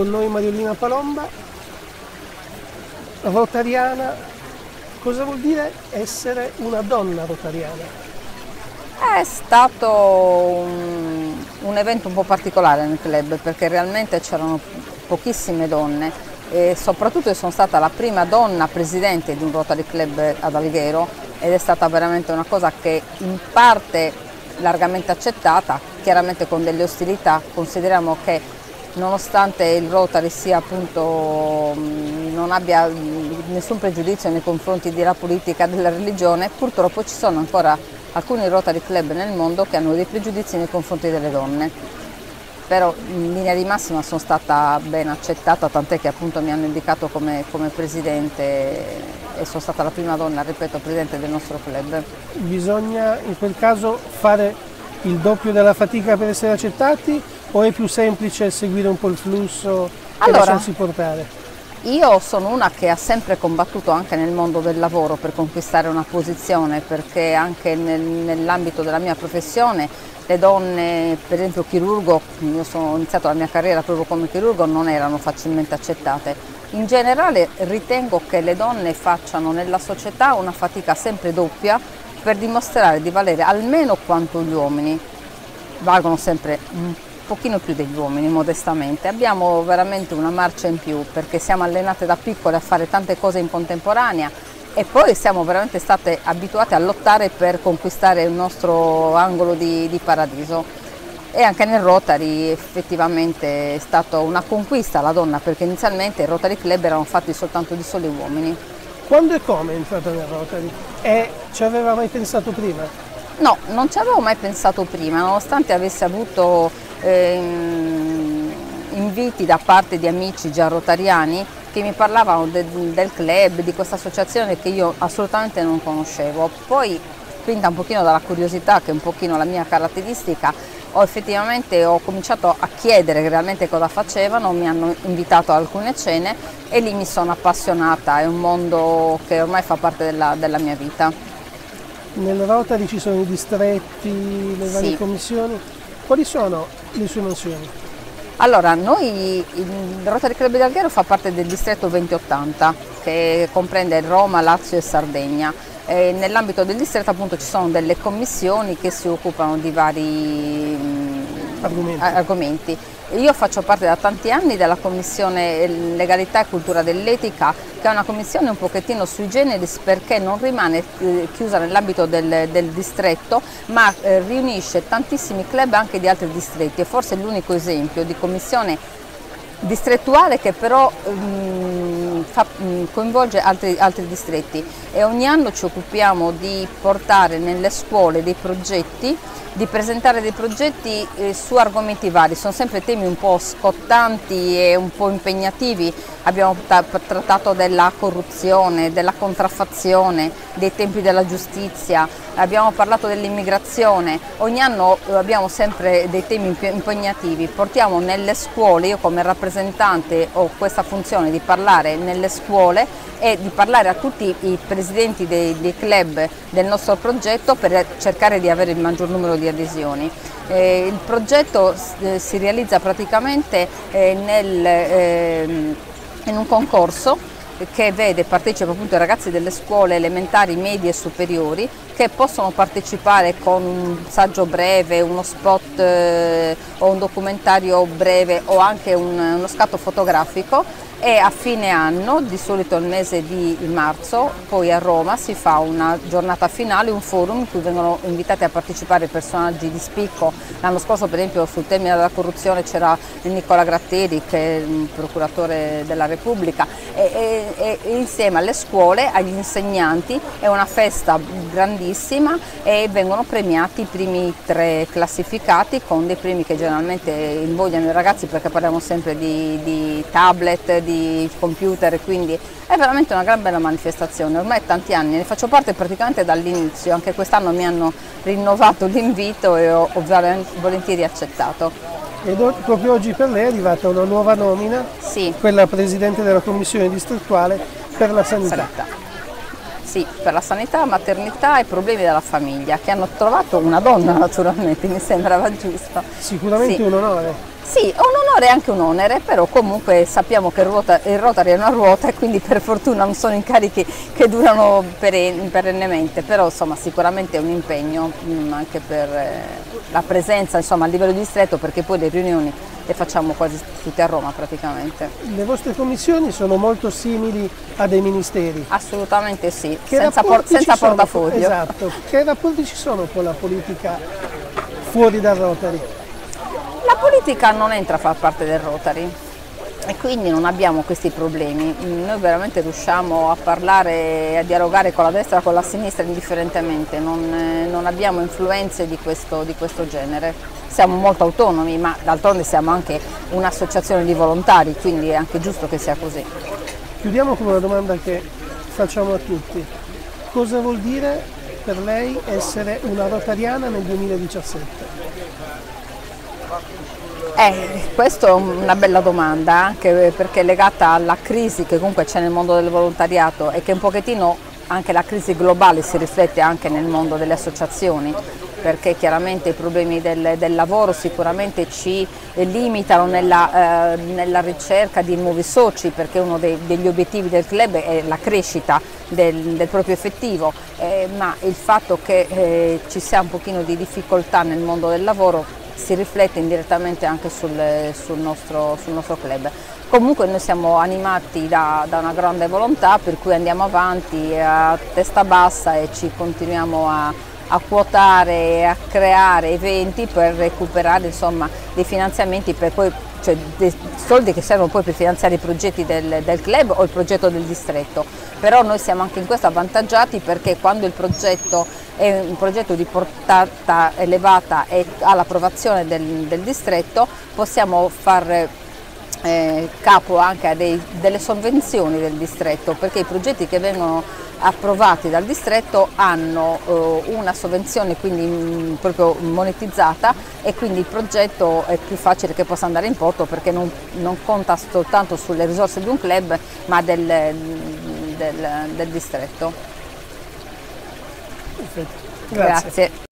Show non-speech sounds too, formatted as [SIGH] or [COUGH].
con noi Mariolina Palomba, rotariana. Cosa vuol dire essere una donna rotariana? È stato un, un evento un po' particolare nel club perché realmente c'erano pochissime donne e soprattutto sono stata la prima donna presidente di un Rotary Club ad Alghero ed è stata veramente una cosa che in parte largamente accettata, chiaramente con delle ostilità, consideriamo che nonostante il Rotary sia appunto, non abbia nessun pregiudizio nei confronti della politica della religione, purtroppo ci sono ancora alcuni Rotary Club nel mondo che hanno dei pregiudizi nei confronti delle donne. Però in linea di massima sono stata ben accettata, tant'è che appunto mi hanno indicato come, come presidente e sono stata la prima donna, ripeto, presidente del nostro club. Bisogna in quel caso fare il doppio della fatica per essere accettati o è più semplice seguire un po' il flusso e allora, lasciarsi portare? Io sono una che ha sempre combattuto anche nel mondo del lavoro per conquistare una posizione perché anche nel, nell'ambito della mia professione le donne, per esempio chirurgo, io sono iniziato la mia carriera proprio come chirurgo, non erano facilmente accettate. In generale ritengo che le donne facciano nella società una fatica sempre doppia per dimostrare di valere almeno quanto gli uomini, valgono sempre un pochino più degli uomini modestamente, abbiamo veramente una marcia in più perché siamo allenate da piccole a fare tante cose in contemporanea e poi siamo veramente state abituate a lottare per conquistare il nostro angolo di, di paradiso e anche nel Rotary effettivamente è stata una conquista la donna perché inizialmente i Rotary Club erano fatti soltanto di soli uomini. Quando e come è entrata nel Rotary? E ci aveva mai pensato prima? No, non ci avevo mai pensato prima, nonostante avessi avuto ehm, inviti da parte di amici già rotariani che mi parlavano de, del club, di questa associazione che io assolutamente non conoscevo. Poi, spinta un pochino dalla curiosità, che è un pochino la mia caratteristica, ho effettivamente ho cominciato a chiedere realmente cosa facevano, mi hanno invitato a alcune cene e lì mi sono appassionata, è un mondo che ormai fa parte della, della mia vita. Nel Rotary ci sono i distretti, le varie sì. commissioni, quali sono le sue mansioni? Allora, noi, il Rotary Club di Alghero fa parte del distretto 2080 che comprende Roma, Lazio e Sardegna. nell'ambito del distretto appunto ci sono delle commissioni che si occupano di vari argomenti. argomenti. Io faccio parte da tanti anni della Commissione Legalità e Cultura dell'Etica, che è una commissione un pochettino sui generis perché non rimane eh, chiusa nell'ambito del, del, distretto, ma eh, riunisce tantissimi club anche di altri distretti. È forse l'unico esempio di commissione distrettuale che però um, fa, um, coinvolge altri, altri, distretti. E ogni anno ci occupiamo di portare nelle scuole dei progetti di presentare dei progetti eh, su argomenti vari, sono sempre temi un po' scottanti e un po' impegnativi, abbiamo trattato della corruzione, della contraffazione, dei tempi della giustizia, abbiamo parlato dell'immigrazione, ogni anno eh, abbiamo sempre dei temi impegnativi, portiamo nelle scuole, io come rappresentante ho questa funzione di parlare nelle scuole e di parlare a tutti i presidenti dei, dei club del nostro progetto per cercare di avere il maggior numero di adesioni. Eh, il progetto eh, si realizza praticamente eh, nel, ehm, in un concorso che vede, partecipa appunto i ragazzi delle scuole elementari, medie e superiori che possono partecipare con un saggio breve, uno spot eh, o un documentario breve o anche un, uno scatto fotografico e a fine anno, di solito il mese di marzo, poi a Roma si fa una giornata finale, un forum in cui vengono invitati a partecipare personaggi di spicco. L'anno scorso per esempio sul tema della corruzione c'era Nicola Gratteri che è il procuratore della Repubblica e, e, e insieme alle scuole, agli insegnanti è una festa grandissima e vengono premiati i primi tre classificati con dei premi che generalmente invogliano i ragazzi perché parliamo sempre di, di tablet, di computer, quindi è veramente una gran bella manifestazione, ormai tanti anni, ne faccio parte praticamente dall'inizio, anche quest'anno mi hanno rinnovato [LAUGHS] l'invito e ho, ho volentieri accettato. E proprio oggi per lei è arrivata una nuova nomina, sì. quella Presidente della Commissione distrettuale per la sanità. sanità. Sì, per la sanità, maternità e problemi della famiglia, che hanno trovato una donna [LAUGHS] naturalmente, mi sembrava giusto. Sicuramente sì. un onore. Sì, è un onore e anche un onere, però comunque sappiamo che il, ruota, il Rotary è una ruota e quindi per fortuna non sono incarichi che durano perennemente, però insomma sicuramente è un impegno mm, anche per eh, la presenza insomma, a livello di distretto perché poi le riunioni le facciamo quasi tutte a Roma praticamente. Le vostre commissioni sono molto simili a dei ministeri? Assolutamente sì, che senza, por senza portafoglio. Esatto, che rapporti ci sono con la politica fuori dal Rotary? La politica non entra a far parte del Rotary e quindi non abbiamo questi problemi. Noi veramente riusciamo a parlare, a dialogare con la destra e con la sinistra indifferentemente, non, eh, non abbiamo influenze di questo, di questo, genere. Siamo molto autonomi, ma d'altronde siamo anche un'associazione di volontari, quindi è anche giusto che sia così. Chiudiamo con una domanda che facciamo a tutti. Cosa vuol dire per lei essere una rotariana nel 2017? Eh, questa è una bella domanda, anche perché è legata alla crisi che comunque c'è nel mondo del volontariato e che un pochettino anche la crisi globale si riflette anche nel mondo delle associazioni perché chiaramente i problemi del, del lavoro sicuramente ci limitano nella, eh, nella, ricerca di nuovi soci perché uno dei, degli obiettivi del club è la crescita del, del proprio effettivo, eh, ma il fatto che eh, ci sia un pochino di difficoltà nel mondo del lavoro si riflette indirettamente anche sul, sul, nostro, sul nostro, club. Comunque noi siamo animati da, da, una grande volontà per cui andiamo avanti a testa bassa e ci continuiamo a, a quotare e a creare eventi per recuperare insomma, dei finanziamenti per poi cioè dei soldi che servono poi per finanziare i progetti del, del, club o il progetto del distretto, però noi siamo anche in questo avvantaggiati perché quando il progetto è un progetto di portata elevata e all'approvazione del, del distretto possiamo far eh, capo anche a dei, delle sovvenzioni del distretto perché i progetti che vengono approvati dal distretto hanno eh, una sovvenzione quindi mh, mm, proprio monetizzata e quindi il progetto è più facile che possa andare in porto perché non, non conta soltanto sulle risorse di un club ma del, del, del distretto. Perfetto. Grazie. Grazie.